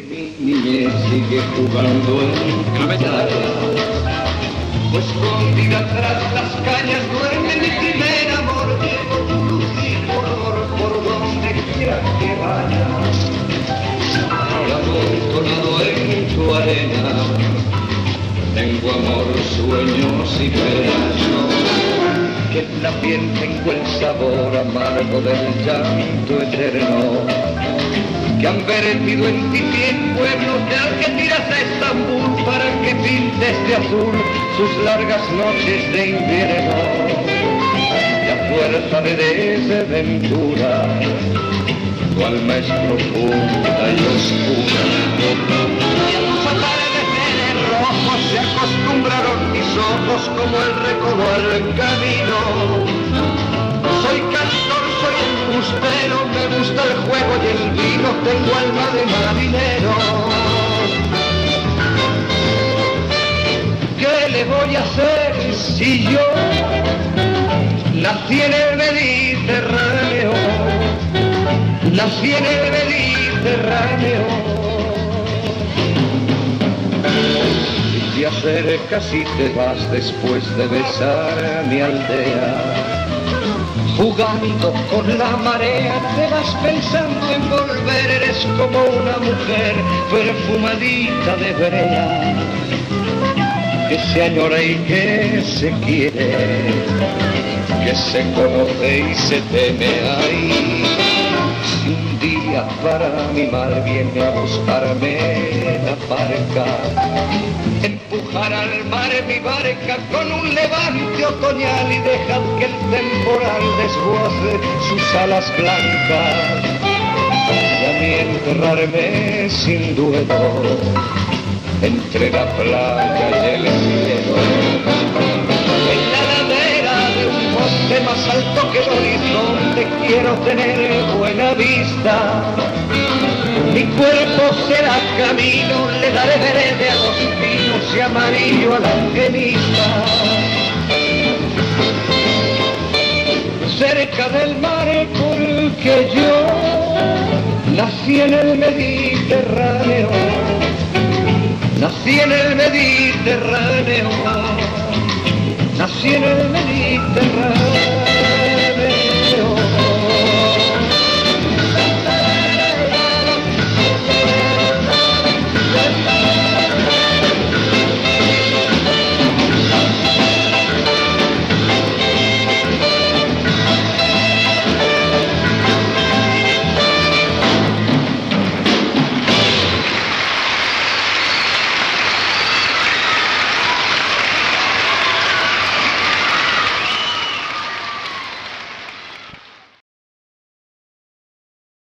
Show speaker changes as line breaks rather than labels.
sigue jugando en playa. Pues escondida tras las cañas duerme mi primer amor, luz y color por donde quiera que vaya. Y amontonado en tu arena, tengo amor, sueños y penas que piel tengo el sabor amargo del llanto eterno que han vertido en ti cien pueblos de Algeciras a Estambul para que pintes de azul sus largas noches de invierno. Y a fuerza de desventura tu alma es profunda y oscura rojos se acostumbraron mis ojos como el recodo al camino soy cantor, soy embustero, me gusta el juego y el vino, tengo alma de marinero. ¿Qué le voy a hacer si yo nací en el Mediterráneo? Nací en el Mediterráneo. Acercas y te vas después de besar mi aldea jugando con la marea, te vas pensando en volver, eres como una mujer perfumadita de brea, que se añora que se quiere, que se conoce y se teme ahí. Si un día para mi mal viene a buscarme la barca, empujar al mar mi barca con un levante otoñal y dejar que el temporal desguace sus alas blancas y a mí enterrarme sin duelo entre la playa y el cielo. En la ladera de un monte más alto que el horizonte quiero tener buena vista cuerpo será camino, le daré verde a los pinos y amarillo a la alquimista. Cerca del mar porque yo nací en el Mediterráneo, nací en el Mediterráneo, nací en el Mediterráneo.